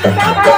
¡Chao,